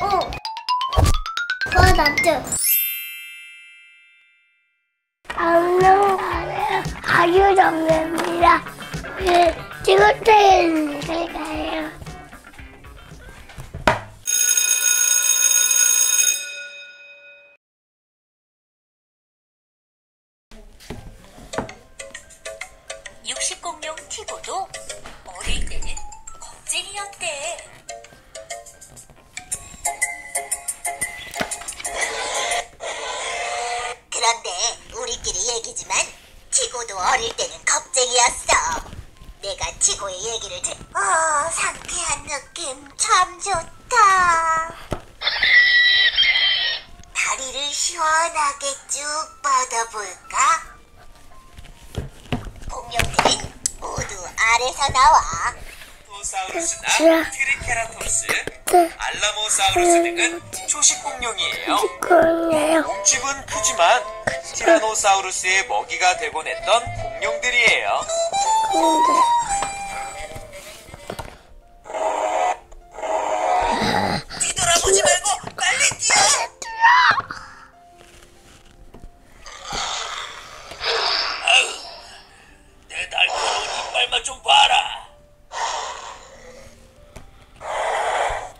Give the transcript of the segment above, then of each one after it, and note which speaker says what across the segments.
Speaker 1: 어. 그거 낫죠. 아유정입니다. 네, 찍을 때는 제가요.
Speaker 2: 육식공룡 티고도 어릴 때는 겁쟁이였대. 우리끼리 얘기지만 티고도 어릴 때는 겁쟁이였어. 내가 티고의 얘기를 듣. 어, 상쾌한 느낌 참 좋다. 다리를 시원하게 쭉 뻗어볼까? 공룡들은 모두 알에서 나와.
Speaker 3: 토사우루스나 트리케라톱스, 알라모사우루스 등은 초식 공룡이에요.
Speaker 1: 그러네요.
Speaker 3: 몸집은 크지만 티라노사우루스의 먹이가 되곤 했던 공룡들이에요. 뒤돌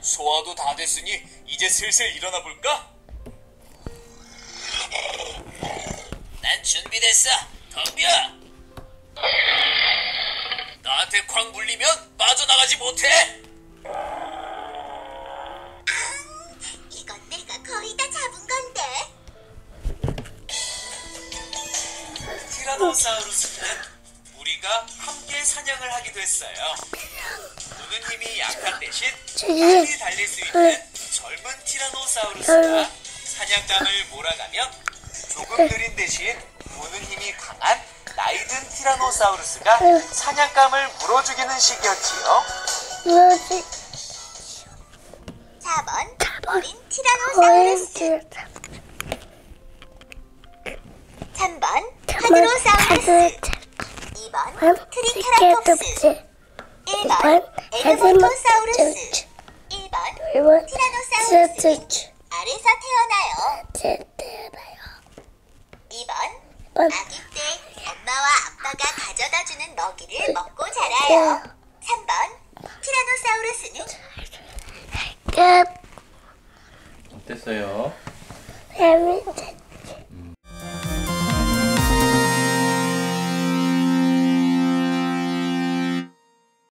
Speaker 3: 소화도 다 됐으니 이제 슬슬 일어나 볼까? 난 준비됐어. 덤벼. 나한테 쾅 물리면 빠져나가지 못해.
Speaker 2: 이건 내가 거의 다 잡은 건데.
Speaker 3: 티라노사우루스는 우리가 함께 사냥을 하기도 했어요. 노는 힘이 약한 대신 빨리 달릴 수 있는 젊은 티라노사우루스가 사냥감을 몰아가면 조금 느린 대신 노는 힘이 강한 나이든 티라노사우루스가 사냥감을 물어주기는 식이었지요.
Speaker 1: 뭐지?
Speaker 2: 4번 어린 티라노사우루스.
Speaker 1: 포인트.
Speaker 2: 3번 하드로사우루스. 2번 트리케라톱스. 1번 에드몬토사우루스. 1번 티라노사우루스. 알에서 태어나요.
Speaker 1: 태어나요.
Speaker 2: 2번 아기 때 엄마와 아빠가 가져다주는 먹이를 먹고 자라요. 3번 티라노사우루스는 끝 어땠어요? 재밌었